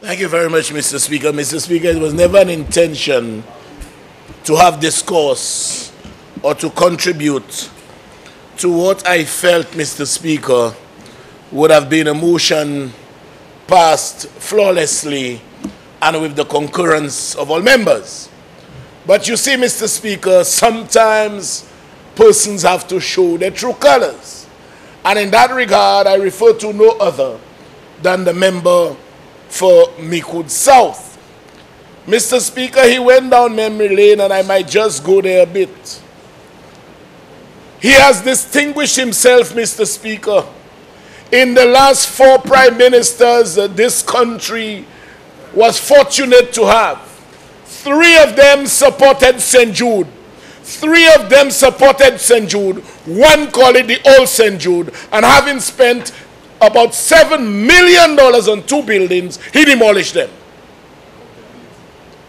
Thank you very much, Mr. Speaker. Mr. Speaker, it was never an intention to have discourse or to contribute to what I felt, Mr. Speaker, would have been a motion passed flawlessly and with the concurrence of all members. But you see, Mr. Speaker, sometimes persons have to show their true colors. And in that regard, I refer to no other than the member for Micoud South. Mr. Speaker, he went down memory lane, and I might just go there a bit. He has distinguished himself, Mr. Speaker. In the last four prime ministers uh, this country was fortunate to have, three of them supported St. Jude. Three of them supported St. Jude. One called it the old St. Jude. And having spent about $7 million on two buildings, he demolished them.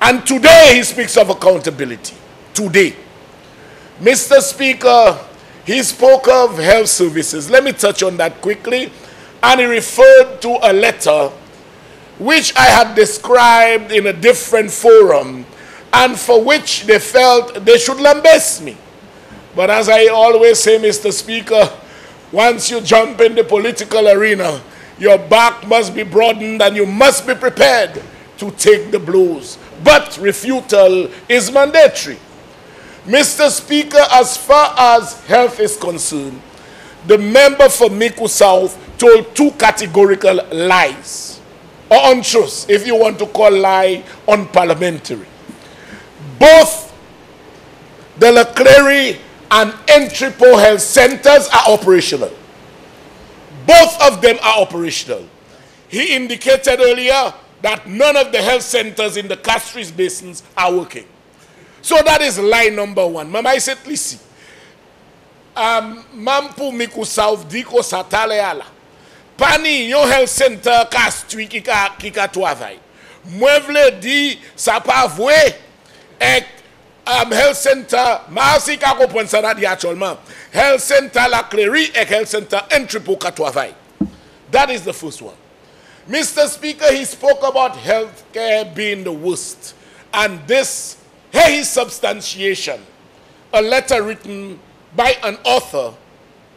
And today he speaks of accountability. Today. Mr. Speaker, he spoke of health services. Let me touch on that quickly. And he referred to a letter which I had described in a different forum and for which they felt they should lambast me. But as I always say, Mr. Speaker, once you jump in the political arena, your back must be broadened and you must be prepared to take the blows. But refutal is mandatory. Mr. Speaker, as far as health is concerned, the member for Micoud South told two categorical lies, or untruths, if you want to call lie unparliamentary. Both the La Clery and Entrepot health centers are operational. Both of them are operational. He indicated earlier that none of the health centers in the Castries basins are working. So that is lie number one. Mama, I said, listen. Um, mampu miku south diko satale ala. Pani yon health center Castries kika, kika ki ka travay. Mwen di sa ek um, health center, ma si ka kompwen sa na di. Health center la Clery ek health center Entrepot ka travay. That is the first one. Mr. Speaker, he spoke about healthcare being the worst. And this, here is substantiation. A letter written by an author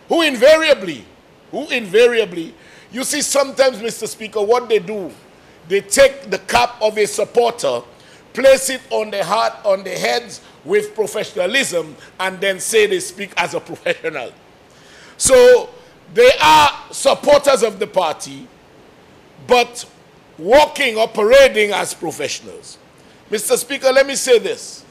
who invariably, who invariably, you see sometimes, Mr. Speaker, what they do, they take the cap of a supporter, place it on the heart, on the heads with professionalism, and then say they speak as a professional. So they are supporters of the party, but walking or parading as professionals. Mr. Speaker, let me say this.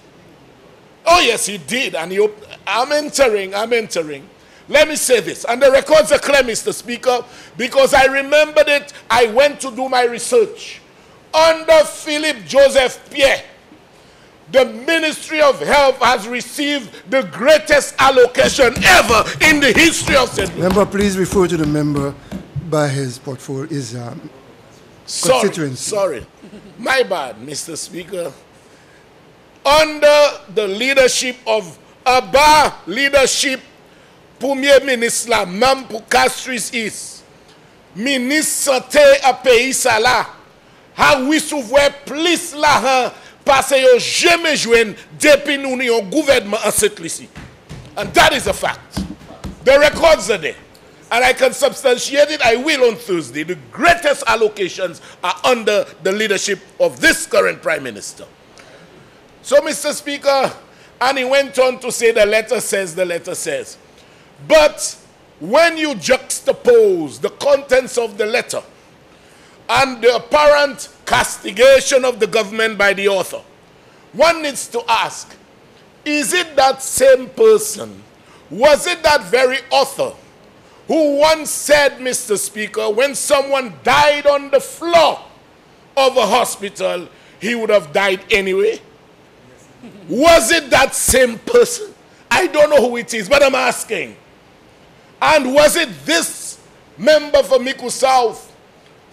Oh, yes, he did. And he, I'm entering, I'm entering. Let me say this. And the records are clear, Mr. Speaker, because I remembered it. I went to do my research. Under Philip Joseph Pierre, the Ministry of Health has received the greatest allocation ever in the history of St. Member, please refer to the member by his portfolio, his um, Sorry, constituency. sorry. My bad, Mr. Speaker. Under the leadership of Abba leadership, Premier Ministre même pour Castries Ministre Santé a pays sa ha wisouwe plis la han, pase yo jeme jwen depi nou ni yon gouvernement an. And that is a fact. The records are there. And I can substantiate it, I will on Thursday. The greatest allocations are under the leadership of this current Prime Minister. So, Mr. Speaker, and he went on to say the letter says, the letter says. But when you juxtapose the contents of the letter and the apparent castigation of the government by the author, one needs to ask is it that same person? Was it that very author who once said, Mr. Speaker, when someone died on the floor of a hospital, he would have died anyway? Was it that same person? I don't know who it is, but I'm asking. And was it this member for Micoud South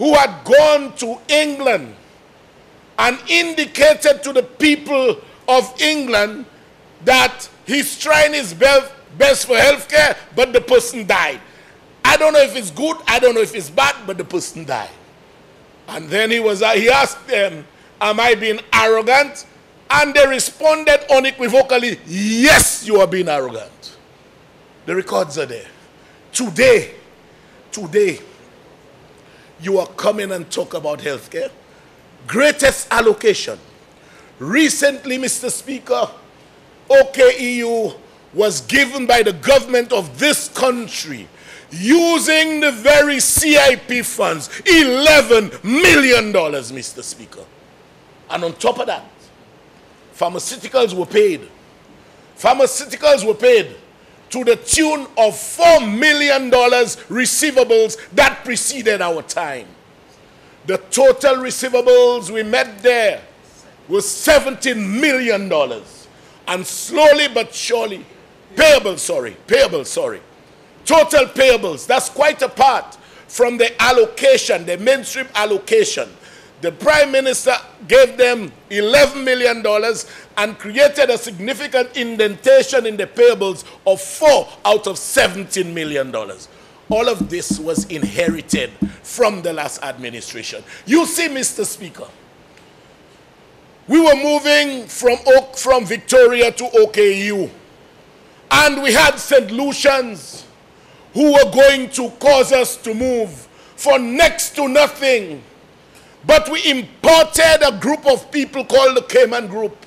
who had gone to England and indicated to the people of England that he's trying his best for healthcare, but the person died? I don't know if it's good, I don't know if it's bad, but the person died. And then he was he asked them, Am I being arrogant? And they responded unequivocally, Yes, you are being arrogant. The records are there. Today, today, you are coming and talk about healthcare. Greatest allocation. Recently, Mr. Speaker, OKEU was given by the government of this country using the very CIP funds, $11 million, Mr. Speaker. And on top of that, pharmaceuticals were paid. Pharmaceuticals were paid to the tune of $4 million receivables that preceded our time. The total receivables we met there was $17 million. And slowly but surely, payable, sorry, payable, sorry. Total payables, that's quite apart from the allocation, the mainstream allocation. The Prime Minister gave them $11 million and created a significant indentation in the payables of 4 out of $17 million. All of this was inherited from the last administration. You see, Mr. Speaker, we were moving from, Oak, from Victoria to OKEU, and we had St. Lucians who were going to cause us to move for next to nothing. But we imported a group of people called the Cayman Group.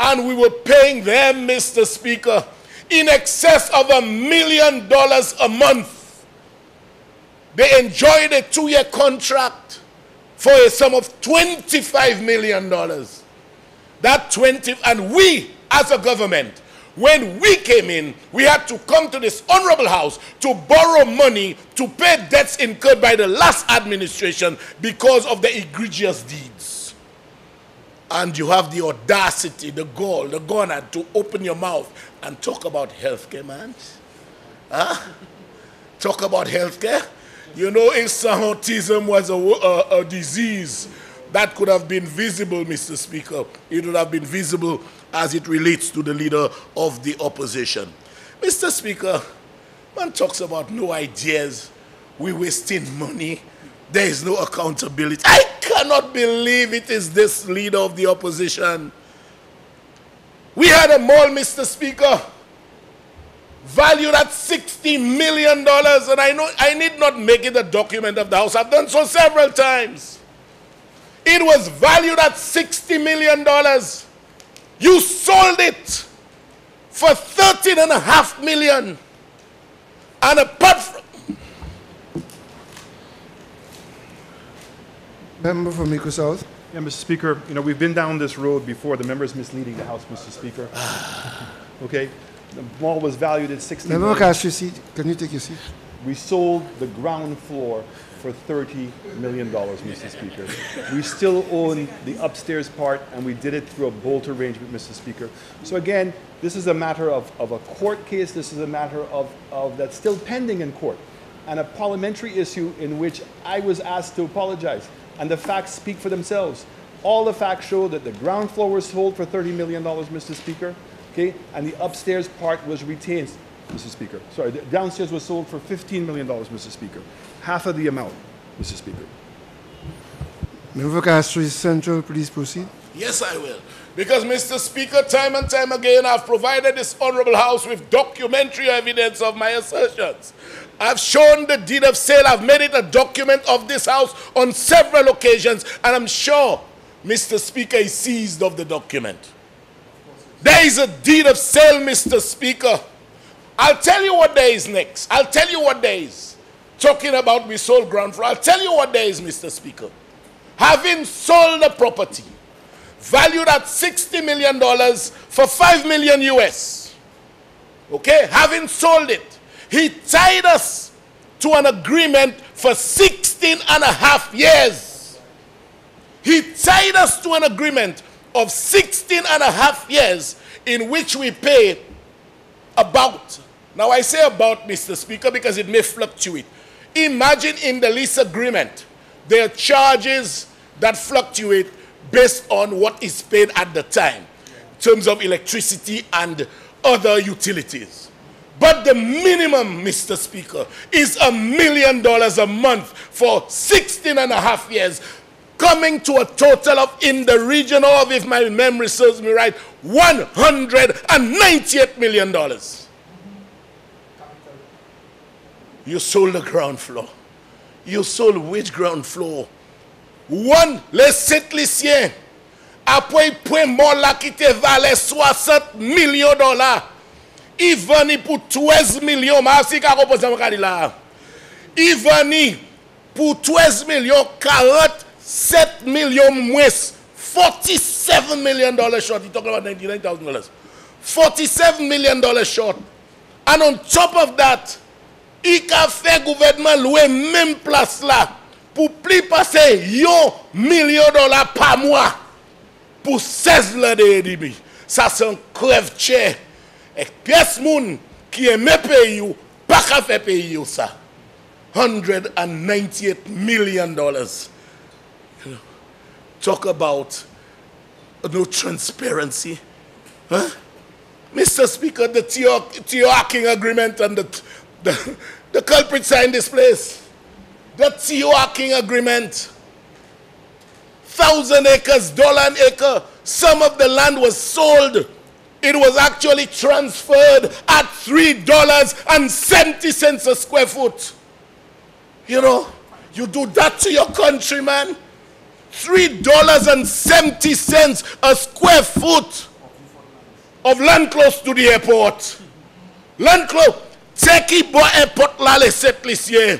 And we were paying them, Mr. Speaker, in excess of a million dollars a month. They enjoyed a two year contract for a sum of $25 million. That 20, and we as a government when we came in, we had to come to this honorable house to borrow money to pay debts incurred by the last administration because of the egregious deeds. And you have the audacity, the gall, the gunner to open your mouth and talk about healthcare, man. Huh? Talk about healthcare. You know, if was a, a, a disease that could have been visible, Mr. Speaker, it would have been visible as it relates to the leader of the opposition. Mr. Speaker, man talks about no ideas, We're wasting money, there is no accountability. I cannot believe it is this leader of the opposition. We had a mall, Mr. Speaker, valued at $60 million, and I know I need not make it a document of the House. I've done so several times. It was valued at $60 million. You sold it for 13 and a half million. And apart from Member from Eco South. Yeah, Mr. Speaker, you know, we've been down this road before. The member is misleading the House, Mr. Speaker. Ah. okay? The mall was valued at 60 Member million. cast your seat. Can you take your seat? We sold the ground floor for $30 million, Mr. Speaker. We still own the upstairs part, and we did it through a bolt arrangement, Mr. Speaker. So again, this is a matter of, of a court case. This is a matter of, of that's still pending in court, and a parliamentary issue in which I was asked to apologize. And the facts speak for themselves. All the facts show that the ground floor was sold for $30 million, Mr. Speaker, okay, and the upstairs part was retained. Mr. Speaker. Sorry, the downstairs was sold for $15 million, Mr. Speaker. Half of the amount, Mr. Speaker. Member Castries Central, please proceed. Yes, I will. Because, Mr. Speaker, time and time again, I've provided this honorable house with documentary evidence of my assertions. I've shown the deed of sale. I've made it a document of this house on several occasions, and I'm sure Mr. Speaker is seized of the document. There is a deed of sale, Mr. Speaker. I'll tell you what there is next. I'll tell you what there is. Talking about we sold ground floor. I'll tell you what there is, Mr. Speaker. Having sold the property, valued at $60 million for 5 million US. Okay? Having sold it, he tied us to an agreement for 16 and a half years. He tied us to an agreement of 16 and a half years in which we pay about. Now I say about, Mr. Speaker, because it may fluctuate. Imagine in the lease agreement, there are charges that fluctuate based on what is paid at the time in terms of electricity and other utilities. But the minimum, Mr. Speaker, is a million dollars a month for 16 and a half years, coming to a total of, in the region of, if my memory serves me right, $198 million. You sold the ground floor. You sold which ground floor? One, les Saint-Lycien. Après, point mort là qui te valait 60 millions de dollars. Il venait pour 13 millions. Mais si qu'a reposé là. Il venait pour 13 millions, 47 millions moins. 47 million dollars short. You talk about 99,000 dollars. 47 million dollars short. And on top of that, I ka fe gouvedman loue menm plas la pou pli pase yon milyon dola pa mwa pou 16 lade e dibi. Sa se an krev tche. Ek pes moun ki eme peyi ou, pa ka fe peyi ou sa. 198 milyon dollars. You know, talk about no transparency. Huh? Mr. Speaker, the Tioaking Agreement and the, the, the culprits are in this place. The Theo Hacking agreement. Thousand acres, dollar an acre. Some of the land was sold. It was actually transferred at $3.70 a square foot. You know, you do that to your country, man. $3.70 a square foot of land close to the airport. Land close. Teki bo airport la le set lisye.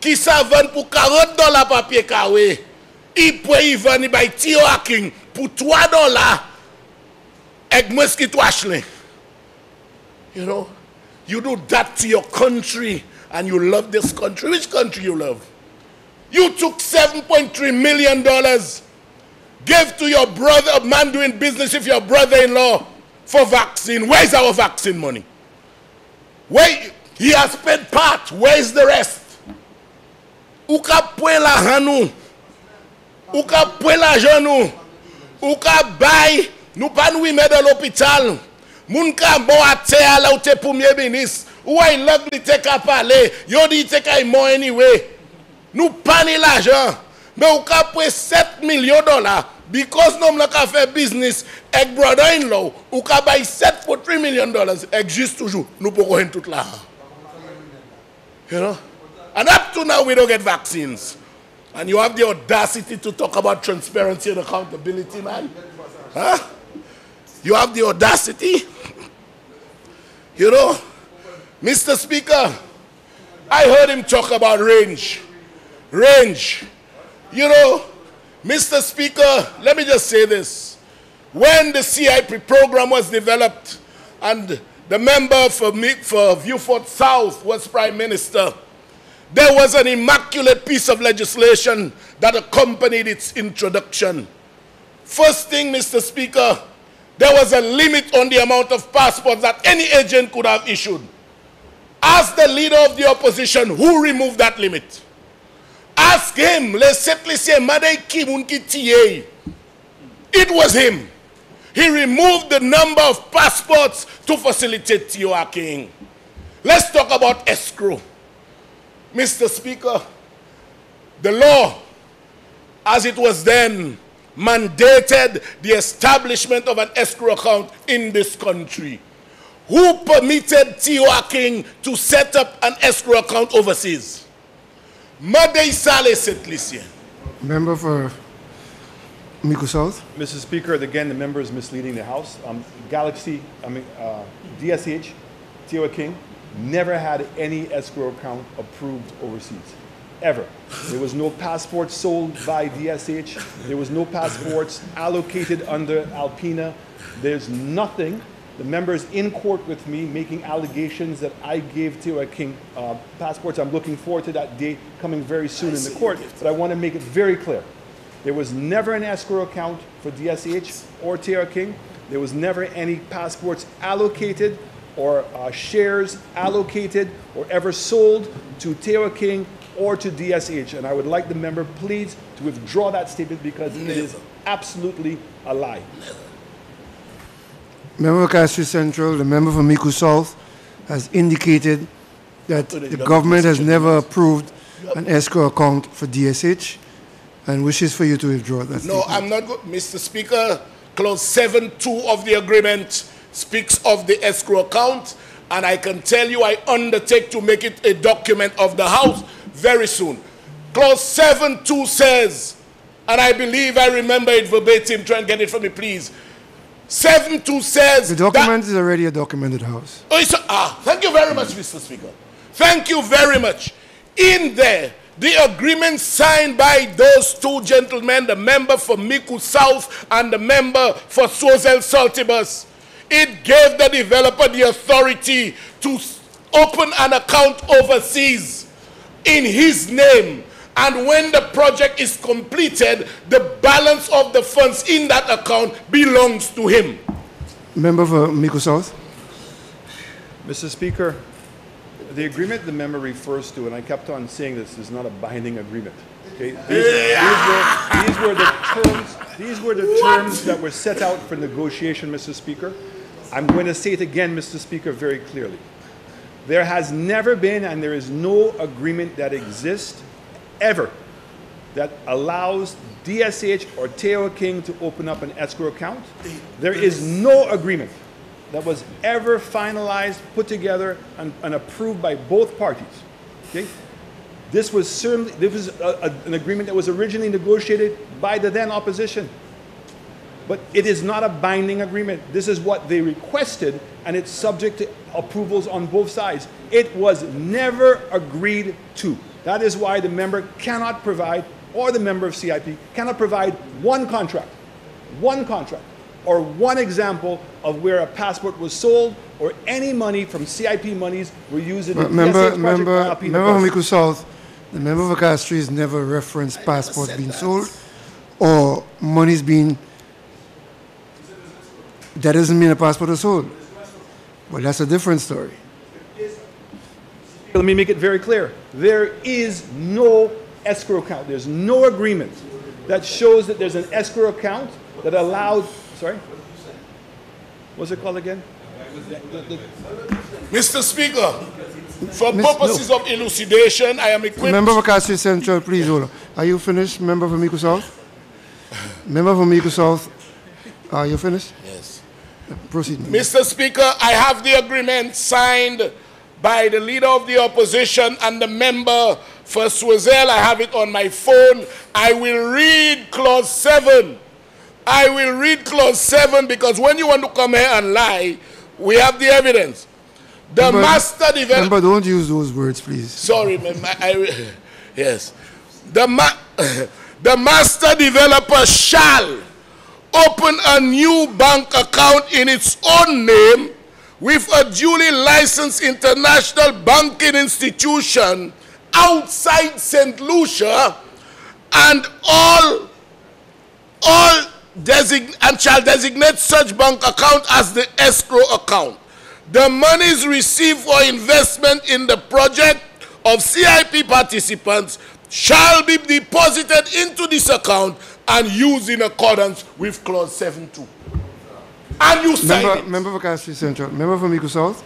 Ki sa ven pou 40 dola pa piye kawe. I pou i ven i bay Theo Hacking pou 3 dola. Ek Ashley. You know, you do that to your country and you love this country. Which country you love? You took $7.3 million, gave to your brother, a man doing business with your brother-in-law for vaccine. Where's our vaccine money? Where He has paid part. Where is the rest? Ou ka pwen la ran nou. Ou ka pwen la jan nou. Ou ka bay nou pa nou ime de l'opital. Moun ka bon ate ala ou te poumye binis. Ou ay log li te ka pale. Yo di te ka imon anyway. Nou pa ni la jan. Me ou ka pwen 7 milyon dola. Because nou m la ka fe biznis ek brother in law. Ou ka bay 7 po 3 milyon dola. Ek jist toujou. Nou pou kohen tout la ran. You know? And up to now, we don't get vaccines. And you have the audacity to talk about transparency and accountability, man? Huh? You have the audacity? You know, Mr. Speaker, I heard him talk about range. Range. You know, Mr. Speaker, let me just say this. When the CIP program was developed and the member for, for Vieux Fort South was Prime Minister, there was an immaculate piece of legislation that accompanied its introduction. First thing, Mr. Speaker, there was a limit on the amount of passports that any agent could have issued. Ask the leader of the opposition who removed that limit. Ask him. It was him. He removed the number of passports to facilitate Theo Hacking. Let's talk about escrow. Mr. Speaker, the law, as it was then, mandated the establishment of an escrow account in this country. Who permitted Theo Hacking to set up an escrow account overseas? Madei Saleh. Member for Micoud South. Mr. Speaker, again, the member is misleading the House. Um, Galaxy, I mean, uh, DSH, Theo King, never had any escrow account approved overseas. Ever. There was no passports sold by DSH. There was no passports allocated under Alpina. There's nothing. The members in court with me making allegations that I gave Theo King uh, passports. I'm looking forward to that day coming very soon in the court. But I want to make it very clear. There was never an escrow account for DSH or Theo King. There was never any passports allocated or uh, shares allocated or ever sold to Theo King or to DSH. And I would like the member please to withdraw that statement because it is absolutely a lie. Member of Castries Central, the member from Micoud South, has indicated that then the government has never approved an escrow account for DSH and wishes for you to withdraw that No, statement. I'm not, go- Mr. Speaker, clause 7.2 of the agreement speaks of the escrow account, and I can tell you I undertake to make it a document of the House very soon. Clause 7.2 says, and I believe I remember it verbatim, try and get it for me, please. 7.2 says The document is already a documented house. Oh, it's, ah, thank you very much, Mr. Speaker. Thank you very much. In there, the agreement signed by those two gentlemen, the member for Micoud South and the member for Choiseul Saltibus, it gave the developer the authority to open an account overseas in his name. And when the project is completed, the balance of the funds in that account belongs to him. Member for Micoud South? Mr. Speaker, the agreement the member refers to, and I kept on saying this is not a binding agreement. Okay? These, these were, these were the terms. These were the terms that were set out for negotiation, Mr. Speaker. I'm going to say it again, Mr. Speaker, very clearly. There has never been, and there is no agreement that exists ever that allows DSH or Teo King to open up an escrow account. There is no agreement that was ever finalized, put together, and, and approved by both parties. Okay? This was certainly this was a, a- an agreement that was originally negotiated by the then opposition. But it is not a binding agreement. This is what they requested, and it's subject to approvals on both sides. It was never agreed to. That is why the member cannot provide, or the member of CIP cannot provide one contract, one contract, or one example of where a passport was sold, or any money from CIP monies were used in the Member, DSH project member, by member from Trust. Micoud South, the member for Castries never referenced passports being sold or monies being. That doesn't mean a passport was sold. Well, that's a different story. Let me make it very clear. There is no escrow account. There's no agreement that shows that there's an escrow account that allowed, sorry? What's it called again? Mr. Speaker, for Miss- purposes of elucidation, I am equipped. Member for Castries Central, please hold on. Are you finished, member for Micoud South? Member for Micoud South, are you finished? Yes. Proceed. Mr. Speaker, I have the agreement signed by the leader of the opposition and the member for Choiseul. I have it on my phone. I will read clause 7. I will read clause 7 because when you want to come here and lie, we have the evidence. The Member- master developer. Member, don't use those words, please. Sorry, I- yes. The, ma- the master developer shall open a new bank account in its own name with a duly licensed international banking institution outside St. Lucia and all all design and shall designate such bank account as the escrow account. The monies received for investment in the project of CIP participants shall be deposited into this account and used in accordance with clause 7.2. And you sign Member, it. member for Castries Central, member for Micoud South.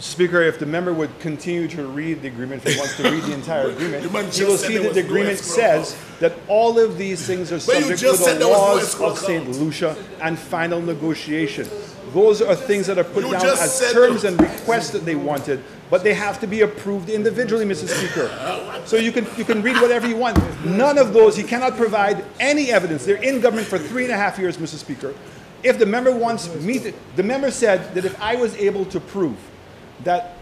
Speaker, if the member would continue to read the agreement, if he wants to read the entire agreement, he will see that the was no agreement says that all of these things are subject to the was no laws of St. Lucia and final negotiation. Those are things that are put You down as terms and requests that they wanted, but they have to be approved individually, Mr. Speaker. So you can, you can read whatever you want. None of those, he cannot provide any evidence. They're in government for three and a half years, Mr. Speaker. If the member wants me to, the member said that if I was able to prove that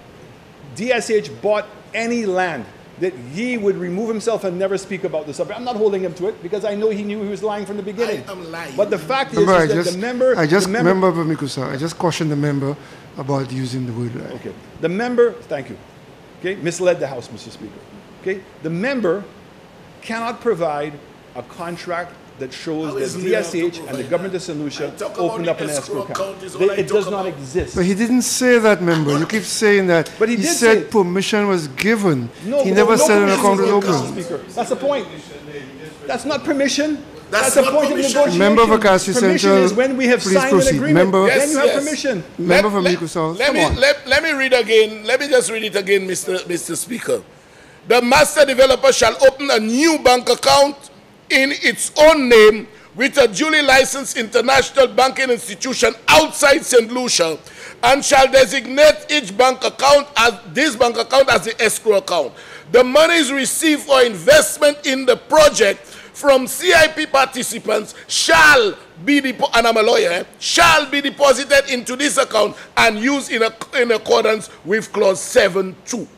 DSH bought any land, that he would remove himself and never speak about the subject. I'm not holding him to it because I know he knew he was lying from the beginning. I am lying. But the fact is, Member, I is that just, the member, I just, the member, member for I just cautioned the member about using the word lie. Okay. The member, thank you. Okay, misled the House, Mr. Speaker. Okay, the member cannot provide a contract that shows that Leon to DSH and the government of I St. Lucia opened up an escrow escrow account account. They- It does talk not exist. But he didn't say that, member. You keep saying that. But he did said say- permission was given. No, he never no said an account was was given, open. That's the point. That's not permission. That's That's, a not point permission. of negotiation. Member of Akasi permission Central, is when we have please signed proceed. an agreement. Member- then Yes, you have yes. permission. Member from let, Let Come me, on. let, let me read again. Let me just read it again, Mr. Mr. Speaker. The master developer shall open a new bank account in its own name with a duly licensed international banking institution outside St. Lucia and shall designate each bank account as this bank account as the escrow account. The monies received for investment in the project from CIP participants shall be and I'm a lawyer, shall be deposited into this account and used in, ac- in accordance with clause 7.2.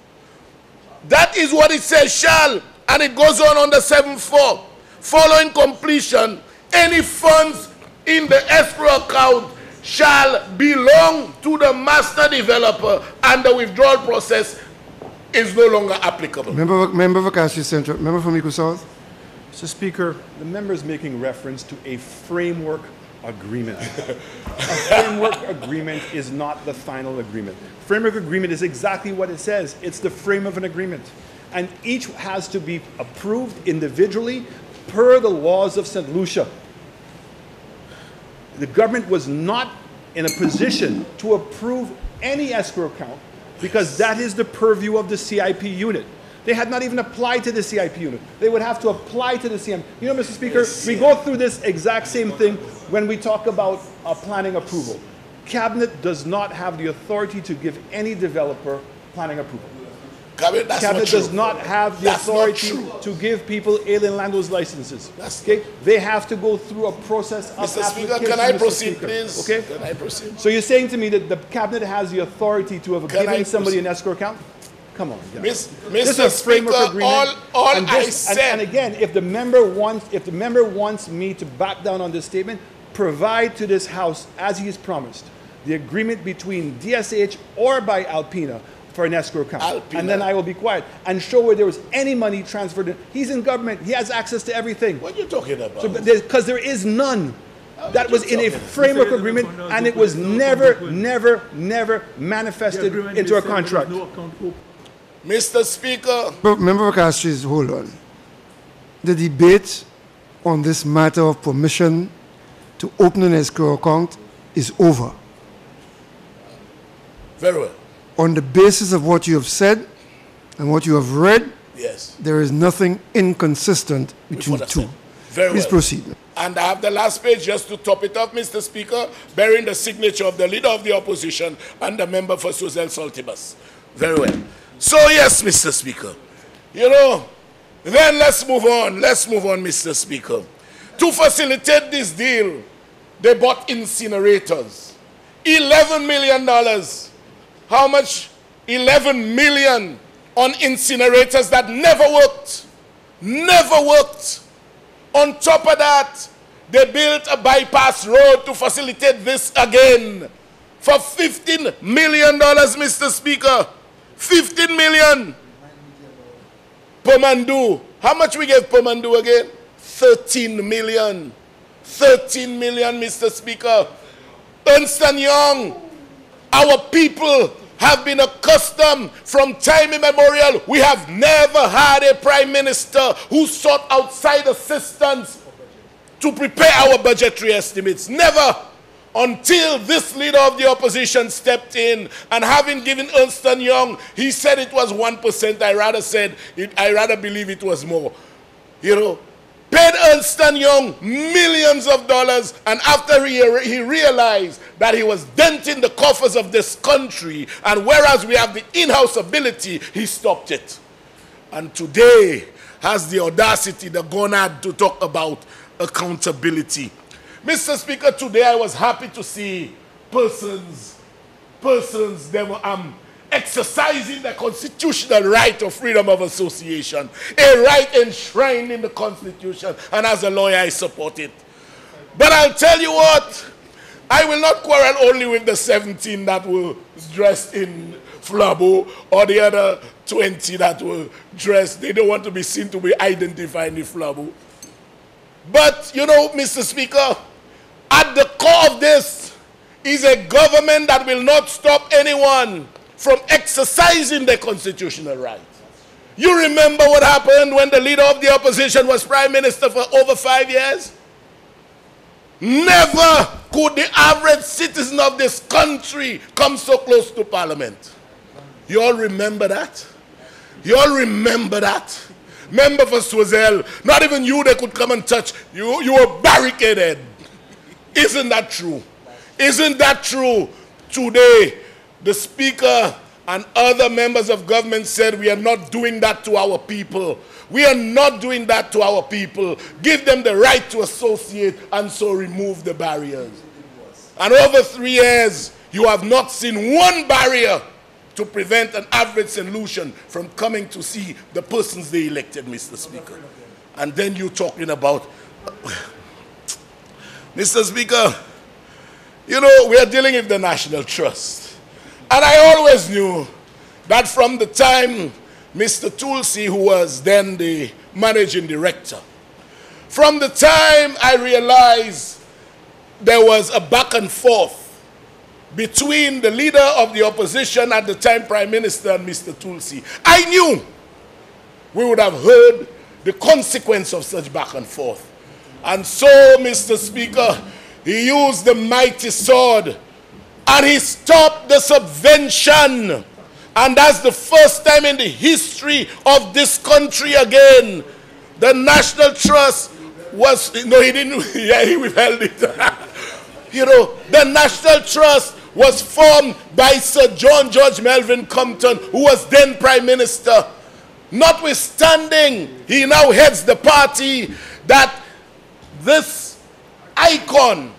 That is what it says shall, and it goes on the 7.4. Following completion, any funds in the escrow account shall belong to the master developer and the withdrawal process is no longer applicable. Member, member of Akasi Central. Member from Micoud South. Mr. Speaker, the member is making reference to a framework agreement. a framework agreement is not the final agreement. Framework agreement is exactly what it says. It's the frame of an agreement. And each has to be approved individually per the laws of St. Lucia. The government was not in a position to approve any escrow account because that is the purview of the CIP unit. They had not even applied to the CIP unit. They would have to apply to the CM. You know, Mr. Speaker, we go through this exact same thing when we talk about uh, planning approval. Cabinet does not have the authority to give any developer planning approval. Cabinet, not Cabinet true. does not have the That's authority to give people alien landlords licenses. That's- okay? They have to go through a process of Mr. Speaker, application, can I Mr. proceed, Speaker. please? Okay? Can I proceed? So you're saying to me that the cabinet has the authority to have Can I given somebody an escrow account? Come on. guys. Miss, This is Mr. a framework Speaker, agreement. all, all and I this- and- said, And, again, if the member wants, if the member wants me to back down on this statement, provide to this house, as he has promised, the agreement between DSH or by Alpina for an escrow account. Alpina. And then I will be quiet and show where there was any money transferred. in. He's in government. He has access to everything. what are you talking about? Because there is none. Oh, that was in a framework agreement, President, and it was no never, comment. never, never manifested into a contract. No account open. Mr. Speaker, But member of Akasi, hold on. The debate on this matter of permission to open an escrow account is over. very well. On the basis of what you have said and what you have read, Yes. there is nothing inconsistent between the two. Very Please well. proceed. And I have the last page just to top it off, Mr. Speaker, bearing the signature of the leader of the opposition and the member for Choiseul Saltibus. Very well. So, yes, Mr. Speaker. You know, then let's move on. Let's move on, Mr. Speaker. To facilitate this deal, they bought incinerators. $11 million. How much? 11 million on incinerators that never worked. Never worked. On top of that, they built a bypass road to facilitate this again for $15 million, Mr. Speaker. 15 million. Pomandu. How much we gave Pomandu again? 13 million. 13 million, Mr. Speaker. Ernst and Young, our people have been accustomed from time immemorial. We have never had a prime minister who sought outside assistance to prepare our budgetary estimates. Never until this leader of the opposition stepped in and having given Ernst Young, he said it was 1%. I rather said, it, I rather believe it was more. You know, paid Ernst Young millions of dollars, and after he, he realized that he was denting the coffers of this country, and whereas we have the in-house ability, he stopped it. And today has the audacity, the gonad to talk about accountability. Mr. Speaker, today I was happy to see persons, persons, were um, exercising the constitutional right of freedom of association, a right enshrined in the Constitution, and as a lawyer, I support it. But I'll tell you what, I will not quarrel only with the 17 that were dressed in flabo or the other 20 that were dressed. They don't want to be seen to be identified in flabo. But, you know, Mr. Speaker, at the core of this is a government that will not stop anyone from exercising their constitutional rights. You remember what happened when the leader of the opposition was prime minister for over five years? Never could the average citizen of this country come so close to parliament. You all remember that? You all remember that? Member for Choiseul, not even you they could come and touch. You, you were barricaded. Isn't that true? Isn't that true? Today, the speaker and other members of government said we are not doing that to our people. We are not doing that to our people. Give them the right to associate and so remove the barriers. And over three years, you have not seen one barrier to prevent an average solution from coming to see the persons they elected, Mr. Speaker. And then you're talking about, Mr. Speaker, you know, we are dealing with the National Trust. And I always knew that from the time Mr. Tulsie, who was then the managing director, from the time I realized there was a back and forth between the leader of the opposition at the time, Prime Minister, and Mr. Tulsie, I knew we would have heard the consequence of such back and forth. And so, Mr. Speaker, he used the mighty sword and he stopped the subvention. And that's the first time in the history of this country again. The National Trust was, no, he didn't, yeah, he withheld it. you know, the National Trust was formed by Sir John George Melvin Compton, who was then Prime Minister. Notwithstanding, he now heads the party that this icon,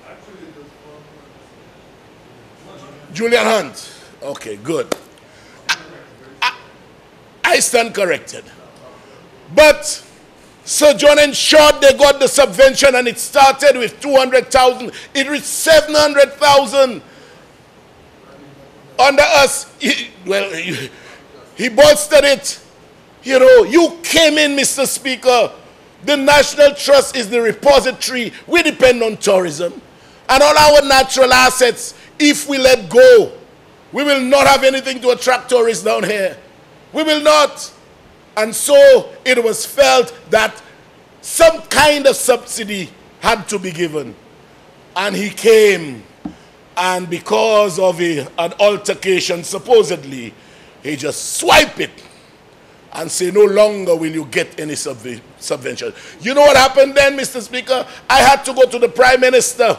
Julian Hunt, okay, good. I, I, I stand corrected. But Sir John ensured they got the subvention and it started with 200,000. It reached 700,000 under us. He, well, he, he bolstered it. You know, you came in, Mr. Speaker. The National Trust is the repository. We depend on tourism. And all our natural assets, if we let go, we will not have anything to attract tourists down here. We will not. And so it was felt that some kind of subsidy had to be given. And he came and because of a, an altercation, supposedly, he just swipe it and say, no longer will you get any subvention. You know what happened then, Mr. Speaker? I had to go to the Prime Minister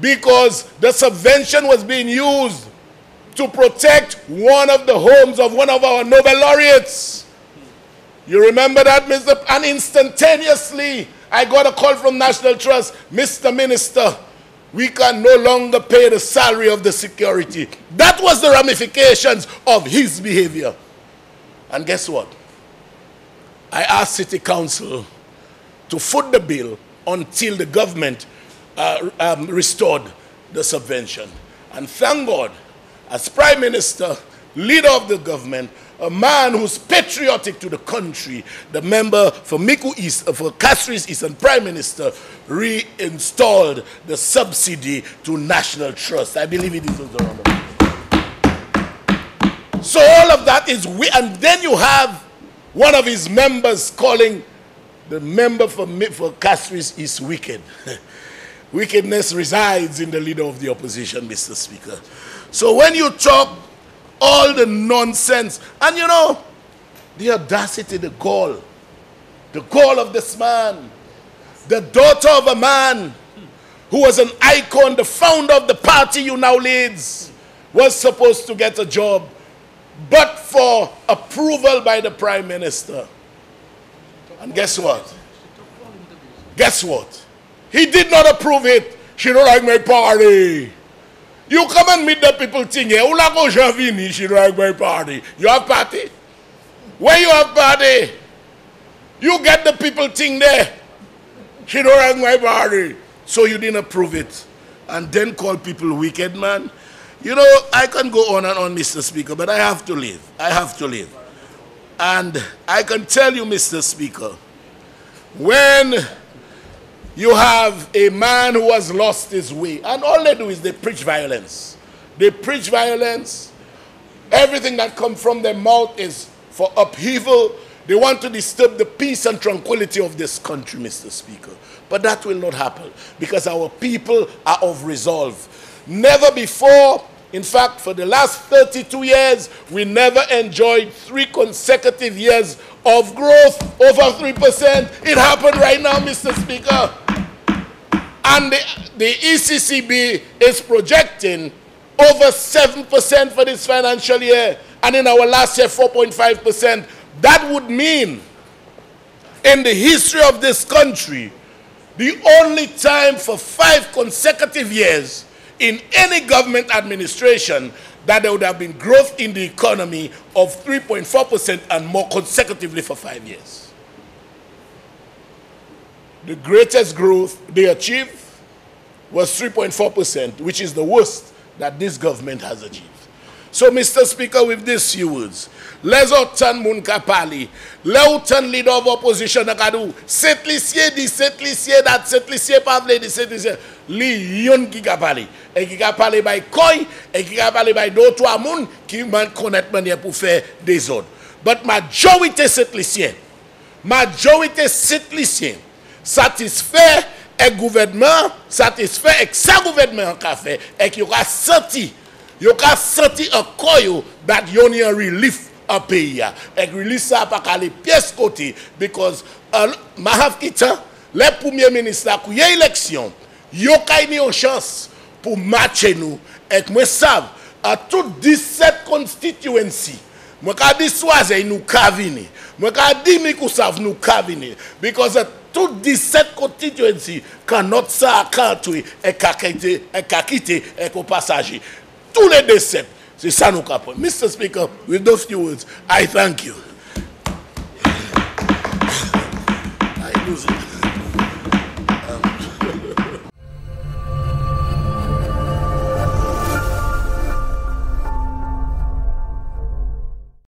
because the subvention was being used to protect one of the homes of one of our Nobel laureates. You remember that, Mr. And instantaneously, I got a call from National Trust, Mr. Minister, we can no longer pay the salary of the security. That was the ramifications of his behavior. And guess what? I asked City Council to foot the bill until the government uh, um, restored the subvention. And thank God, as Prime Minister, leader of the government, a man who's patriotic to the country, the member for Michu East, uh, for Castries East and Prime Minister, reinstalled the subsidy to National Trust. I believe it is the round So all of that is, we, and then you have one of his members calling the member for, for Castries is wicked. Wickedness resides in the leader of the opposition, Mr. Speaker. So when you talk all the nonsense. And you know, the audacity, the gall, the gall of this man, the daughter of a man who was an icon, the founder of the party you now leads, was supposed to get a job, but for approval by the prime minister. And guess what? Guess what? He did not approve it. She don't like my party. You come and meet the people thing here. Ula Javini, she like my party. You have party? Where you have party? You get the people thing there. She don't like my party. So you didn't approve it. And then call people wicked man. You know, I can go on and on, Mr. Speaker, but I have to leave. I have to leave. And I can tell you, Mr. Speaker, when you have a man who has lost his way. And all they do is they preach violence. They preach violence. Everything that comes from their mouth is for upheaval. They want to disturb the peace and tranquility of this country, Mr. Speaker. But that will not happen because our people are of resolve. Never before, in fact, for the last 32 years, we never enjoyed three consecutive years of growth over 3%. It happened right now, Mr. Speaker. And the, the ECCB is projecting over 7% for this financial year. And in our last year, 4.5%. That would mean, in the history of this country, the only time for five consecutive years in any government administration that there would have been growth in the economy of 3.4% and more consecutively for five years. The greatest growth they achieved was 3.4%, which is the worst that this government has achieved. So, Mr. Speaker, with these few words, les autant moun ka pali, le autant leader of opposition na ka dou, set lisye di, set lisye dat, set lisye pavle di, set lisye, li yon ki ka pali. E ki ka pali bay koy, e ki bay do twa moun, ki man konet manye pou fe de zon. But majorite set lisye, majorite set lisye, satisfè ek gouvedman, satisfè ek sa gouvedman ka fe, ek yon ka soti, You ka senti a koyo that yon yon relief a peyi ya. Ek relief sa pa ka li piyes kote because ma hav kita, le poumye minister kou ye eleksyon, yo ka yon yon chans pou matche nou ek mwen sav a tout 17 constituency. Mwen ka di swaze nou kavine. Mwen ka di mi kou sav nou kavine. Because a tout 17 constituency kanot sa akantwe ek kakite ek o pasaje. tous les décès. C'est ça nous comprenons. Mr. Speaker, with those few words, I thank you. I lose it.